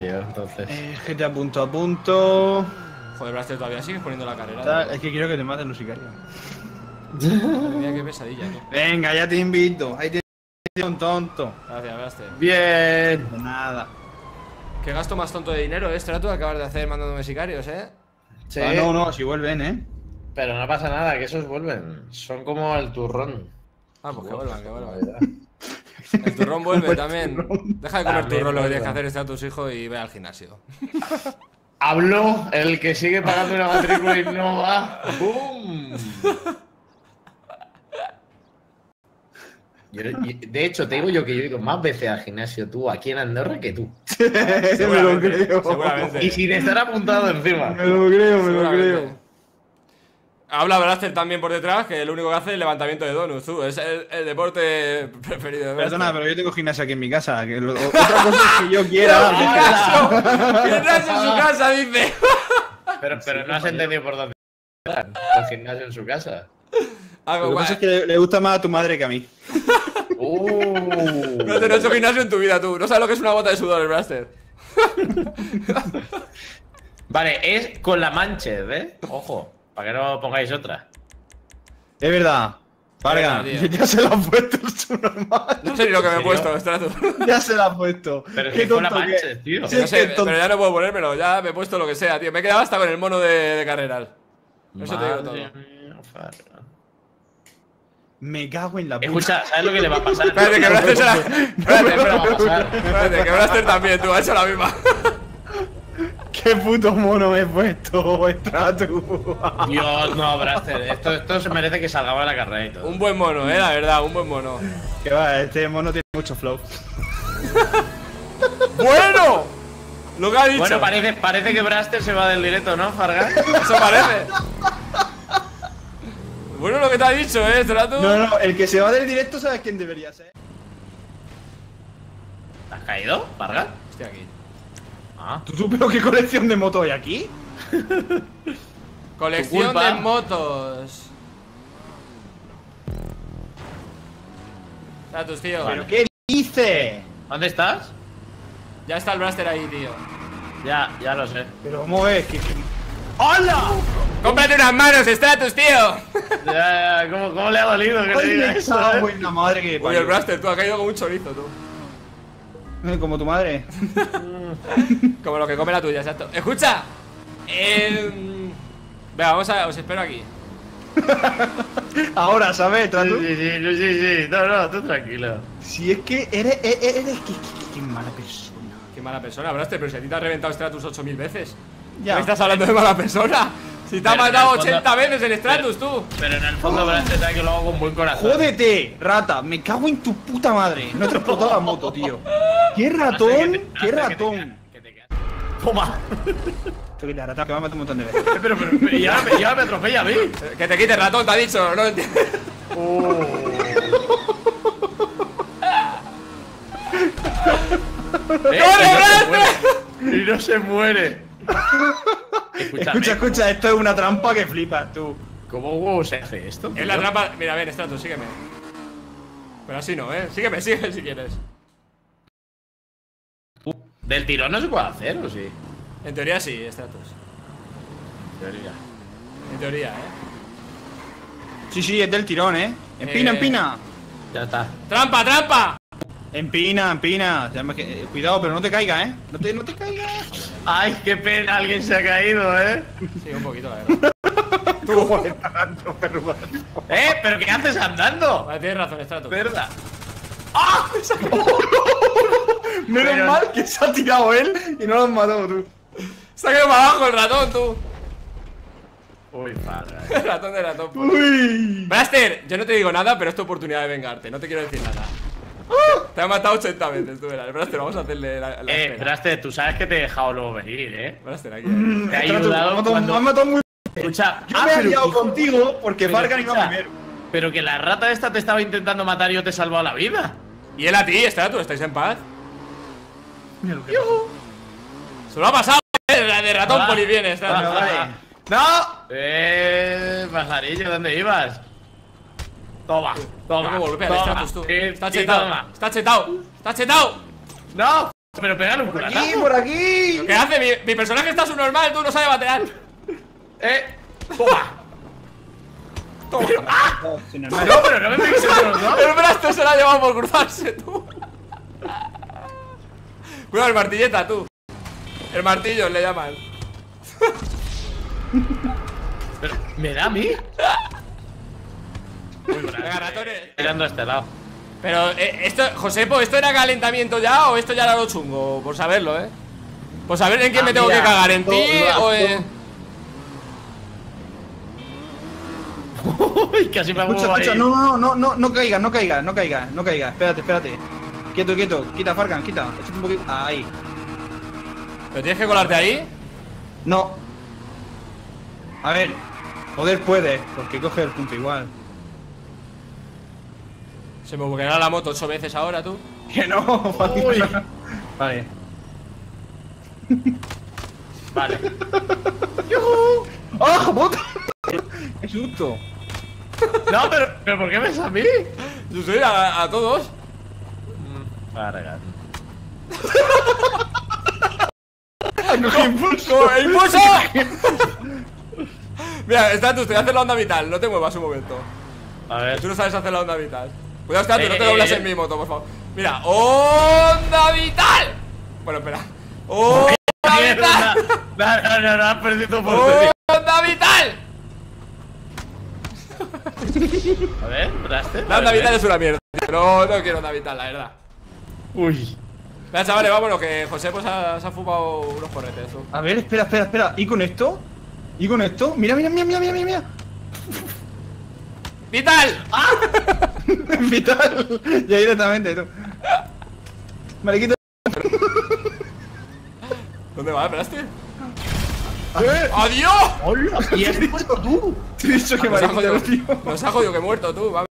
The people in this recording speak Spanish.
entonces. Eh, es que te apunto a punto. Joder, Blaster, todavía sigues poniendo la carrera. Es que quiero que te maten los sicarios. Mira qué pesadilla, tú. Venga, ya te invito. Ahí te un tonto. Gracias, Blaster. Bien. De nada. Qué gasto más tonto de dinero, eh, tú acabas de hacer mandándome sicarios, eh. Sí. Ah, no, no, si vuelven, eh. Pero no pasa nada, que esos vuelven. Son como el turrón. Ah, pues que vuelvan, que vuelvan. El turrón vuelve también. Deja de comer También turrón, lo que tienes que hacer es a tus hijos y ve al gimnasio. Hablo, el que sigue pagando una matrícula y no va. ¡Bum! Yo- de hecho, te digo yo que yo ido más veces al gimnasio tú aquí en Andorra que tú. me lo creo. Y sin estar apuntado encima. Me lo creo, me lo creo. Habla Blaster también por detrás, que lo único que hace es levantamiento de donuts, tú. Es el, el deporte preferido de. Perdona, pero yo tengo gimnasio aquí en mi casa. Que lo- otra cosa es que yo quiera. Gimnasio en su casa, dice. Pero, pero no has entendido por dónde. El gimnasio en su casa. Algo Lo que pasa es que le, le gusta más a tu madre que a mí. Uh. No has hecho gimnasio en tu vida, tú. No sabes lo que es una gota de sudor, el Blaster. Vale, es con la manche, ¿eh? Ojo, para que no pongáis otra. Es verdad. Varga, ya se lo ha puesto en su normal. No sé ni lo que me he ¿En puesto. Ya se lo ha puesto. Pero es Qué que con la tonto que- manche, tío. Sí, No sé, que tonto. pero ya no puedo ponérmelo. Ya me he puesto lo que sea, tío. Me he quedado hasta con el mono de, de carreras. Eso te digo todo. Madre mía. Me cago en la puta. Escucha, ¿sabes lo que le va a pasar? Espérate, que Blaster se la. Espérate, Espérate, que Blaster también, tú. Ha hecho la misma. Qué puto mono me he puesto, Stratu. Dios, no, Braster. Esto, esto se merece que salgamos de la carrera y todo. Un buen mono, eh, la verdad, un buen mono. Que va, este mono tiene mucho flow. ¡Bueno! Lo que ha dicho. Bueno, parece, parece que Braster se va del directo, ¿no, Farga? Eso parece. Bueno, lo que te ha dicho, eh, Stratus. No, no, el que se va del directo, ¿sabes quién debería ser? ¿Has caído, Farga? Estoy aquí. Ah. ¿Tú, tú, pero qué colección de motos hay aquí? Colección de motos. Stratus, tío. ¿Pero qué dices? ¿Dónde estás? Ya está el Blaster ahí, tío. Ya, ya lo sé. Pero cómo es que. que- ¡Hola! ¡Cómprate unas manos, Stratus, tío! Ya, ya, ¿cómo, cómo le ha dolido que le Ay, diga me eso? cago eh? en la madre que Oye, el. Blaster, tú has caído como un chorizo, tú. Como tu madre. Como lo que come la tuya, exacto. ¡Escucha! Eh, venga, vamos a. Os espero aquí. Ahora, ¿sabes, Sí, Tratu? sí, sí, sí, sí, sí. No, no, tú tranquilo. Si es que eres. Eres. eres qué, qué- qué mala persona. Qué mala persona, Blaster, pero si a ti te ha reventado Stratus 8000 veces. Ya. ¿Qué estás hablando de mala persona? Si te ha matado el fondo- 80 veces el Stratus, tú. Pero en el fondo Braster sabe que lo hago con buen corazón. ¡Jódete, rata! Me cago en tu puta madre. No te explotado la moto, tío. ¡Qué ratón! Braster, que te- ¡Qué ratón! Toma. Esto que la rata que me ha matado un montón de veces. Pero, pero, pero ya, me, ya me atropella a mí. Que te quites ratón, te ha dicho, no lo entiendes. Y no se muere. Y no se muere. Escúchame, Escucha, escucha, esto es una trampa que flipas tú. ¿Cómo huevo se hace esto? Es la trampa. Mira, ven, Stratus, sígueme. Pero así no, eh. Sígueme, sígueme si quieres. Del tirón no se puede hacer, ¿o sí? En teoría sí, Stratus. Teoría. En teoría, eh. Sí, sí, es del tirón, ¿eh? Empina, Eh. empina. Ya está. ¡Trampa, trampa! Empina, empina. Eh, cuidado, pero no te caigas, ¿eh? No te, no te caigas. Ay, qué pena, alguien se ha caído, ¿eh? Sí, un poquito, la verdad. Tú. ¡Eh! ¿Pero qué haces andando? Vale, tienes razón, Stratus. Verdad. Menos Pero- mal que se ha tirado él y no lo has matado tú. Se ha quedado para abajo el ratón, tú. Uy, padre. El ratón de ratón. Uy. Blaster, yo no te digo nada, pero es tu oportunidad de vengarte. No te quiero decir nada. Te ha matado 80 veces, tú verás. Blaster, vamos a hacerle la, la Eh. Braster, tú sabes que te he dejado luego venir, ¿eh? Blaster, aquí. Te ha Ostras, tú, ayudado me has matado- cuando- me has matado muy. Escucha, Yo ah, me he pero- aliado contigo porque Fargan iba primero. Pero que la rata esta te estaba intentando matar y yo te he salvado la vida. Y él a ti, Stratus, ¿estáis en paz? Mira lo que. Se lo ha pasado, eh, la de ratón Ah. poli viene, Stratus. Bueno, vale. ¡No! Eh, pajarillo, ¿dónde ibas? Toma, toma. Está sí, chetado, toma. está chetado, está chetado. No, Pero pégale un Por aquí, culatazo. por aquí. ¿Qué hace? Mi, mi personaje está subnormal, tú no sabes batear. Eh, toma. Toma. No, pero no me pegues entre los dos. El brazo se la ha llevado por cruzarse, tú. Cuidado, el martilleta, tú. El martillo le llaman. Pero, ¿Me da a mí? Mirando a este lado. Pero, eh, esto, Josepo, ¿esto era calentamiento ya o esto ya era lo chungo? Por saberlo, ¿eh? Por saber en quién Ah, me tengo mira, que cagar, ¿en ti o en...? Uy, casi me Escucha, escucha, no, no, no, no, no caigas, no caigas, no caigas, no caigas. Espérate, espérate. Quieto, quieto. Quita, Fargan, quita. Un poquito. Ahí. ¿Pero tienes que colarte ahí? No. A ver. Poder puede, porque coge el punto igual. Se me bugueará la moto ocho veces ahora, tú. Que no, fácil. Uy. Vale. Vale. ¡Ah, bota! ¡Qué susto! No, pero, pero ¿por qué me es a mí? Yo soy a, a todos. ¡Como el impulso! Mira, está tú, estoy haciendo la onda vital. No te muevas un momento. A ver. Tú no sabes hacer la onda vital. Cuidado, está tú, no te Eh, doblas eh, en mi moto, por favor. Mira, onda vital. Bueno, espera. Onda vital. No, no, no, no, has perdido oportunidad. Onda vital. A ver, ¿braste? La onda vital es una mierda. tío. No, no quiero onda vital, la verdad. Uy. Venga, chavales, vámonos, que José pues ha- se ha fumado unos corretes. A ver, espera, espera, espera. ¿Y con esto? ¿Y con esto? Mira, mira, mira, mira, mira, mira. ¡Vital! Vital. Ya directamente, tú. Vale, quita. ¿Dónde va, esperaste? ¡Eh! ¡Adiós! ¡Hola! ¿Y has puesto tú? Te he dicho que mariquita, jodido, tío. nos ha jodido que he muerto tú, va.